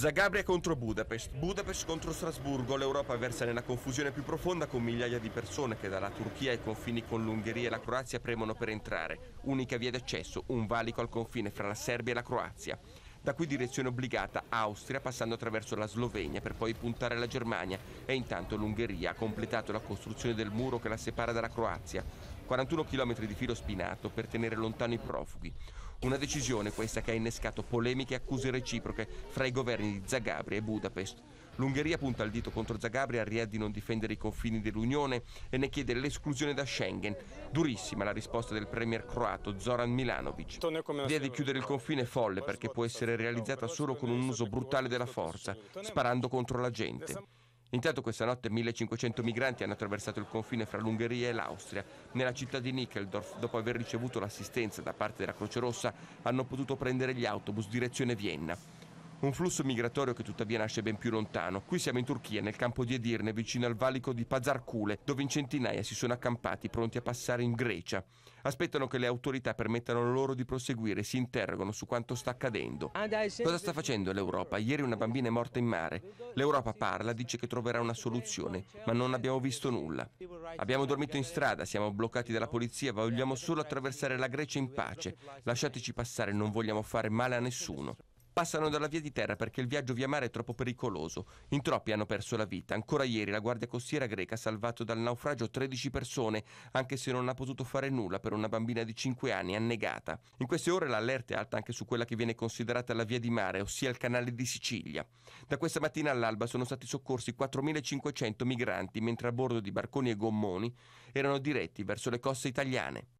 Zagabria contro Budapest, Budapest contro Strasburgo, l'Europa versa nella confusione più profonda con migliaia di persone che dalla Turchia ai confini con l'Ungheria e la Croazia premono per entrare. Unica via d'accesso, un valico al confine fra la Serbia e la Croazia. Da qui direzione obbligata Austria passando attraverso la Slovenia per poi puntare alla Germania e intanto l'Ungheria ha completato la costruzione del muro che la separa dalla Croazia. 41 km di filo spinato per tenere lontano i profughi. Una decisione questa che ha innescato polemiche e accuse reciproche fra i governi di Zagabria e Budapest. L'Ungheria punta il dito contro Zagabria, ria di non difendere i confini dell'Unione e ne chiede l'esclusione da Schengen. Durissima la risposta del premier croato Zoran Milanovic. L'idea di chiudere il confine è folle perché può essere realizzata solo con un uso brutale della forza, sparando contro la gente. Intanto questa notte 1500 migranti hanno attraversato il confine fra l'Ungheria e l'Austria. Nella città di Nickeldorf, dopo aver ricevuto l'assistenza da parte della Croce Rossa, hanno potuto prendere gli autobus direzione Vienna. Un flusso migratorio che tuttavia nasce ben più lontano. Qui siamo in Turchia, nel campo di Edirne, vicino al valico di Pazarkule, dove in centinaia si sono accampati pronti a passare in Grecia. Aspettano che le autorità permettano loro di proseguire, si interrogano su quanto sta accadendo. Cosa sta facendo l'Europa? Ieri una bambina è morta in mare. L'Europa parla, dice che troverà una soluzione, ma non abbiamo visto nulla. Abbiamo dormito in strada, siamo bloccati dalla polizia, vogliamo solo attraversare la Grecia in pace. Lasciateci passare, non vogliamo fare male a nessuno. Passano dalla via di terra perché il viaggio via mare è troppo pericoloso. In troppi hanno perso la vita. Ancora ieri la Guardia Costiera greca ha salvato dal naufragio 13 persone, anche se non ha potuto fare nulla per una bambina di 5 anni annegata. In queste ore l'allerta è alta anche su quella che viene considerata la via di mare, ossia il canale di Sicilia. Da questa mattina all'alba sono stati soccorsi 4.500 migranti, mentre a bordo di barconi e gommoni erano diretti verso le coste italiane.